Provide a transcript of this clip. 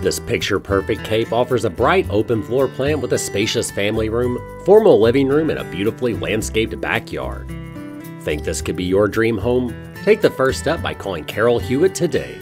This picture-perfect cape offers a bright open floor plan with a spacious family room, formal living room, and a beautifully landscaped backyard. Think this could be your dream home? Take the first step by calling Carol Hewett today.